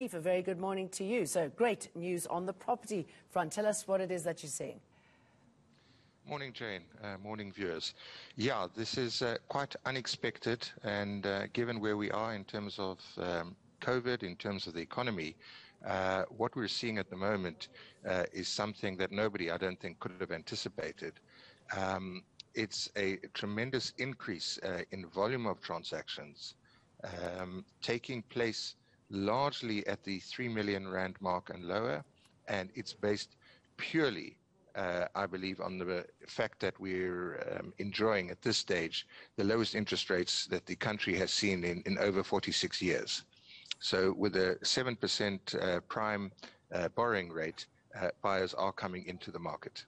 A very good morning to you. So, great news on the property front. Tell us what it is that you're seeing. Morning, Jane. Uh, morning, viewers. Yeah, this is uh, quite unexpected, and uh, given where we are in terms of um, COVID, in terms of the economy, uh, what we're seeing at the moment uh, is something that nobody, I don't think, could have anticipated. Um, it's a tremendous increase uh, in volume of transactions um, taking place largely at the 3 million rand mark and lower, and it's based purely, uh, I believe, on the fact that we're um, enjoying at this stage the lowest interest rates that the country has seen in, in over 46 years. So, with a 7% uh, prime uh, borrowing rate, uh, buyers are coming into the market.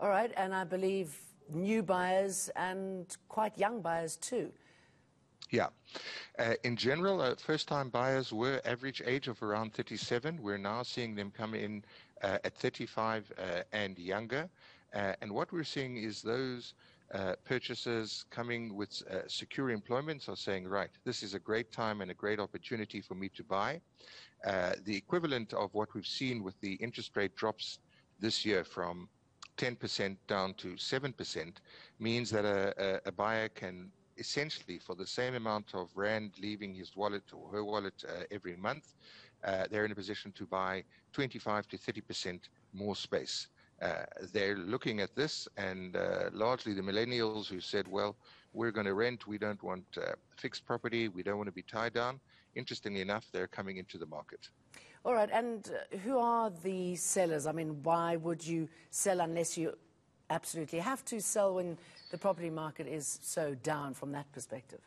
All right, and I believe new buyers and quite young buyers too. Yeah. Uh, in general, uh, first time buyers were average age of around 37. We're now seeing them come in uh, at 35 uh, and younger. Uh, and what we're seeing is those uh, purchasers coming with secure employments are saying, right, this is a great time and a great opportunity for me to buy. the equivalent of what we've seen with the interest rate drops this year from 10% down to 7% means that a, a, a buyer can essentially for the same amount of rand leaving his wallet or her wallet uh, every month, uh, they're in a position to buy 25 to 30 percent more space. Uh, they're looking at this, and uh, largely the millennials who said, "Well, we're going to rent. We don't want uh, fixed property. We don't want to be tied down." Interestingly enough, they're coming into the market. All right, and who are the sellers? I mean, why would you sell unless you absolutely have to sell when the property market is so down from that perspective?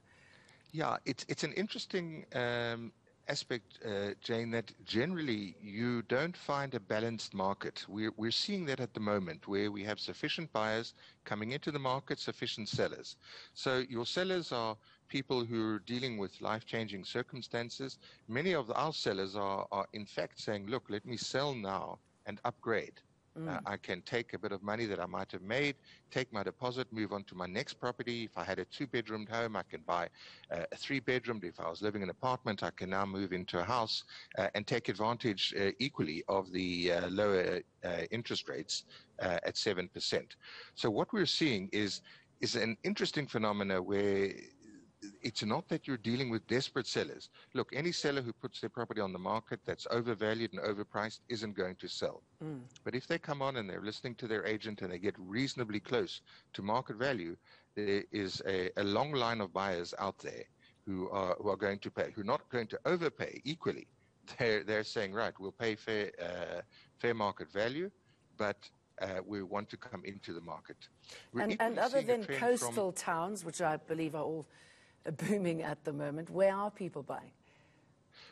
Yeah, it's, it's an interesting um, aspect, uh, Jane, that generally you don't find a balanced market. We're, we're seeing that at the moment where we have sufficient buyers coming into the market, sufficient sellers. So your sellers are people who are dealing with life changing circumstances. Many of our sellers are, are, in fact, saying, look, let me sell now and upgrade. Uh, mm. Uh, I can take a bit of money that I might have made, take my deposit, move on to my next property. If I had a two bedroomed home, I can buy uh, a three bedroomed. If I was living in an apartment, I can now move into a house uh, and take advantage uh, equally of the uh, lower interest rates at 7%. So, what we're seeing is, is an interesting phenomena where it's not that you're dealing with desperate sellers. Look, any seller who puts their property on the market that's overvalued and overpriced isn't going to sell. Mm. But if they come on and they're listening to their agent and they get reasonably close to market value, there is a, a long line of buyers out there who are who are going to pay, who are not going to overpay equally. They're they're saying, right, we'll pay fair uh, fair market value, but uh, we want to come into the market. And, and, other than coastal towns, which I believe are all booming at the moment. Where are people buying?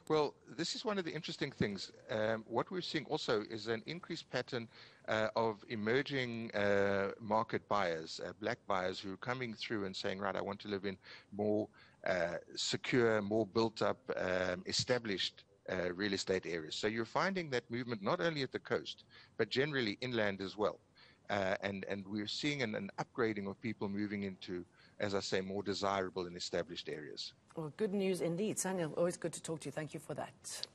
Well, this is one of the interesting things. Um, what we're seeing also is an increased pattern uh, of emerging uh, market buyers, uh, black buyers who are coming through and saying, right, I want to live in more uh, secure, more built up, um, established uh, real estate areas. So you're finding that movement not only at the coast, but generally inland as well. Uh, and, and we're seeing an, an upgrading of people moving into as I say, more desirable and established areas. Well, good news indeed. Sanya, always good to talk to you. Thank you for that.